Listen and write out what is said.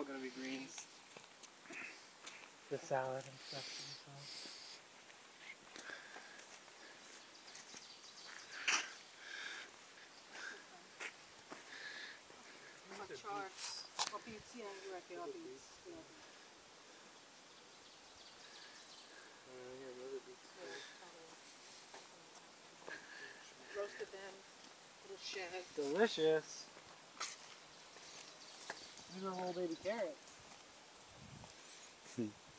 all gonna be greens. The salad and stuff. charts. Hobbies, yeah, you're right, the hobbies. The hobbies. Roasted them, little shed. Delicious. These are whole baby carrots.